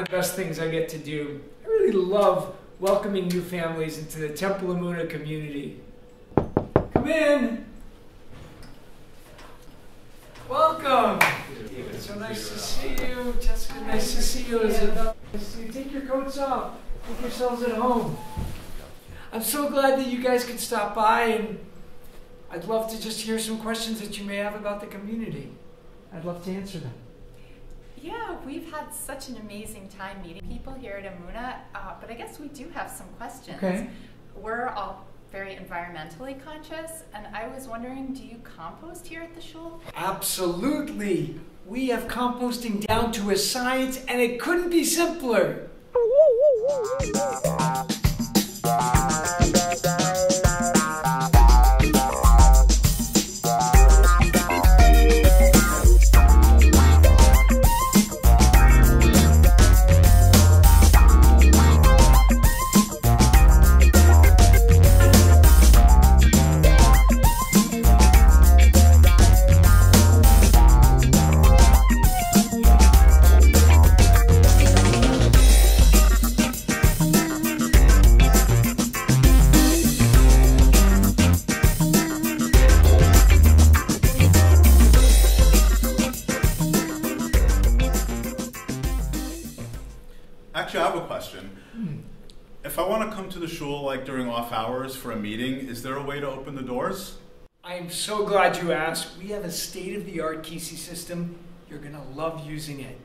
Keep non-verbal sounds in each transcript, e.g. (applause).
of the best things I get to do. I really love welcoming new families into the Temple Emunah community. Come in. Welcome. It's so nice to see you. Jessica, nice to see you, Isabel. Take your coats off. Make yourselves at home. I'm so glad that you guys could stop by, and I'd love to just hear some questions that you may have about the community. I'd love to answer them. Yeah, we've had such an amazing time meeting people here at Emunah, uh, but I guess we do have some questions. Okay. We're all very environmentally conscious, and I was wondering, do you compost here at the shul? Absolutely. We have composting down to a science, and it couldn't be simpler. If I want to come to the shul like during off hours for a meeting, is there a way to open the doors? I am so glad you asked. We have a state of the art Kisi system. You're going to love using it.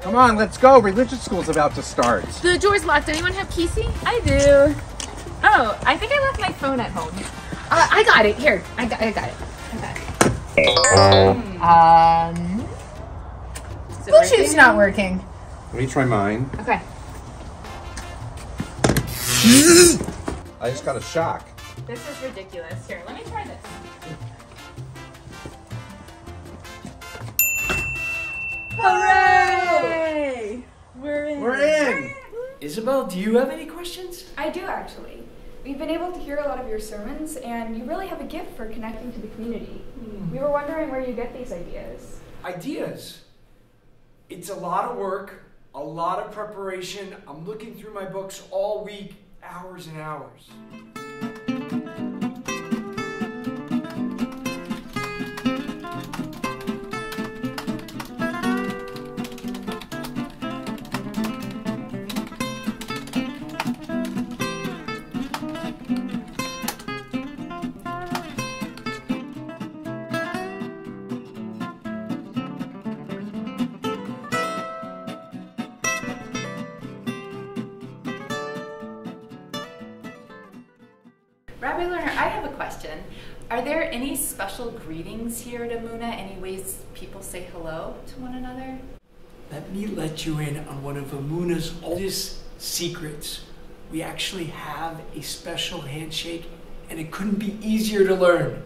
Come on, let's go. Religious school's about to start. The door's locked. Anyone have Kisi? I do. Oh, I think I left my phone at home. Uh, I got it. Here, I got, I got it. I got it. Um, Is it Bluetooth's working? not working. Let me try mine. Okay. I just got a shock. This is ridiculous. Here, let me try this. Hooray! We're in. We're in. Isabel, do you have any questions? I do actually. We've been able to hear a lot of your sermons, and you really have a gift for connecting to the community. Hmm. We were wondering where you get these ideas. Ideas. It's a lot of work, a lot of preparation. I'm looking through my books all week, hours and hours. Rabbi Lerner, I have a question. Are there any special greetings here at Emunah? Any ways people say hello to one another? Let me let you in on one of Emunah's oldest secrets. We actually have a special handshake, and it couldn't be easier to learn.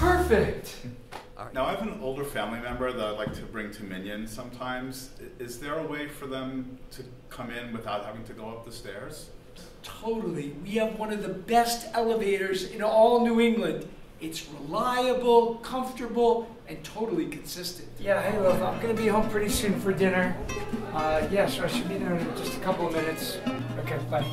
Perfect. Now, I have an older family member that I'd like to bring to Minyan sometimes. Is there a way for them to come in without having to go up the stairs? Totally. We have one of the best elevators in all New England. It's reliable, comfortable, and totally consistent. Yeah, hey, love, I'm gonna be home pretty soon for dinner. Uh, yeah, so I should be there in just a couple of minutes. Okay, bye.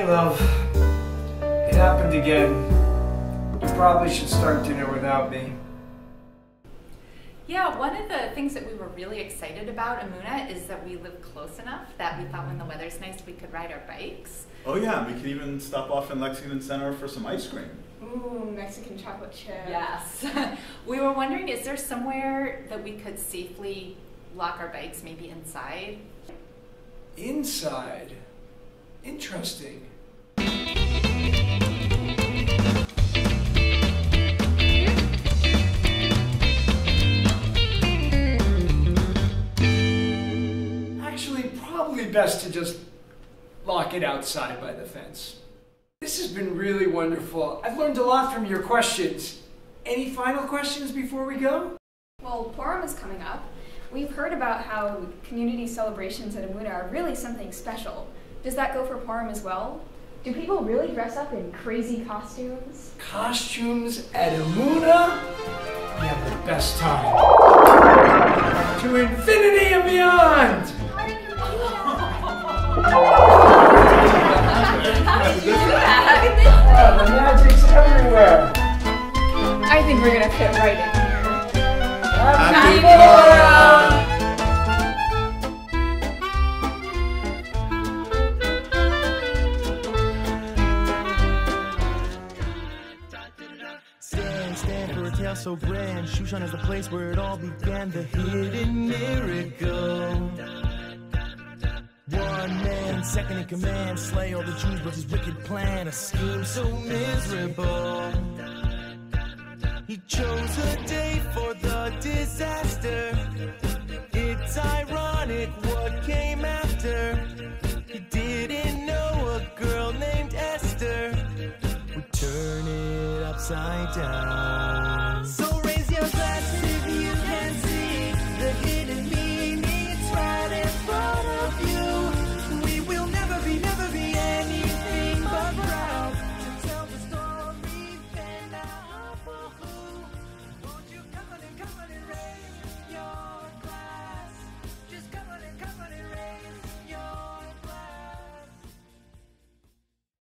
Hey, love. It happened again. You probably should start dinner without me. Yeah, one of the things that we were really excited about Emunah is that we live close enough that we thought when the weather's nice we could ride our bikes. Oh yeah, we could even stop off in Lexington Center for some ice cream. Ooh, Mexican chocolate chip. Yes. (laughs) we were wondering is there somewhere that we could safely lock our bikes, maybe inside? Inside. Interesting. Best to just lock it outside by the fence. This has been really wonderful. I've learned a lot from your questions. Any final questions before we go? Well, Purim is coming up. We've heard about how community celebrations at Emunah are really something special. Does that go for Purim as well? Do people really dress up in crazy costumes? Costumes at Emunah? We have the best time. To infinity and beyond! I think gonna fit right in here. Happy Stand, stand for a tale so grand. Shushan is the place where it all began. The hidden miracle. One man, second in command, slay all the Jews, with his wicked plan, a scheme so miserable. He chose a day for the disaster. It's ironic what came after. He didn't know a girl named Esther would turn it upside down.